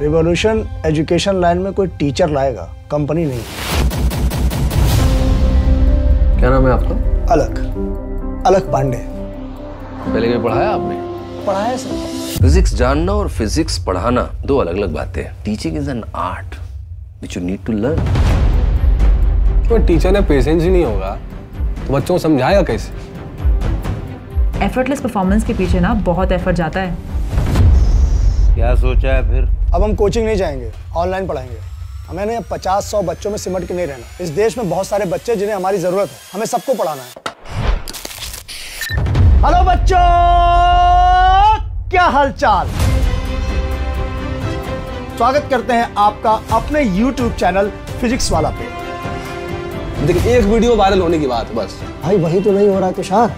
Revolution education line में कोई teacher लाएगा कंपनी नहीं। क्या नाम है आपका? अलग अलग पांडे। पहले कभी पढ़ाया आपने? पढ़ाया सर। फिजिक्स जानना और फिजिक्स पढ़ाना दो अलग अलग बातें हैं। Teaching is an art which you need to learn तो टीचर ने पेशेंस ही नहीं होगा। तो बच्चों को समझाएगा कैसे? एफर्टलेस परफॉर्मेंस के पीछे ना बहुत एफर्ट जाता है। क्या सोचा है फिर? अब हम कोचिंग नहीं जाएँगे ऑनलाइन पढ़ाएँगे। हमें ना पचास सौ बच्चों में सिमट के नहीं रहना। इस देश में बहुत सारे बच्चे जिन्हें हमारी ज़रूरत है। हमें सबको पढ़ाना है। हेलो बच्चों! क्या हालचाल? स्वागत करते हैं आपका अपने YouTube चैनल फिजिक्स वाला पे। देखिए एक वीडियो वायरल होने की बात बस। भाई वही तो नहीं हो रहा तुषार।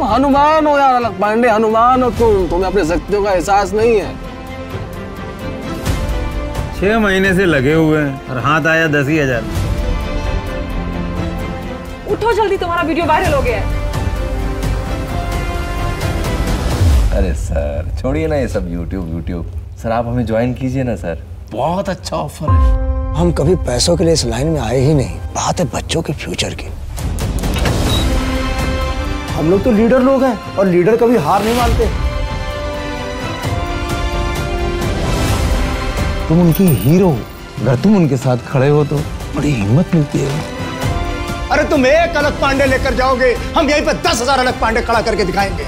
तुम हनुमान हो यार अलग पांडे हनुमान हो तुम। तुम्हें अपने शक्तियों का एहसास नहीं है। छह महीने से लगे हुए हैं और हाथ आया दस ही हज़ार। उठो जल्दी तुम्हारा वीडियो वायरल हो गया है। अरे सर छोड़िए ना ये सब यूट्यूब यूट्यूब सर आप हमें ज्वाइन कीजिए ना सर। बहुत अच्छा ऑफ़र है। हम कभी पैसों के लिए इस लाइन में आए ही नहीं। बात है बच्चों के फ्यूचर की। हम लोग तो लीडर लोग हैं और लीडर कभी हार नहीं मानते। तुम उनकी हीरो हो। अगर तुम उनके साथ खड़े हो तो बड़ी हिम्मत मिलती है। अरे तुम एक अलग पांडे लेकर जाओगे। हम यहीं पर दस हज़ार अलग पांडे खड़ा करके दिखाएँगे।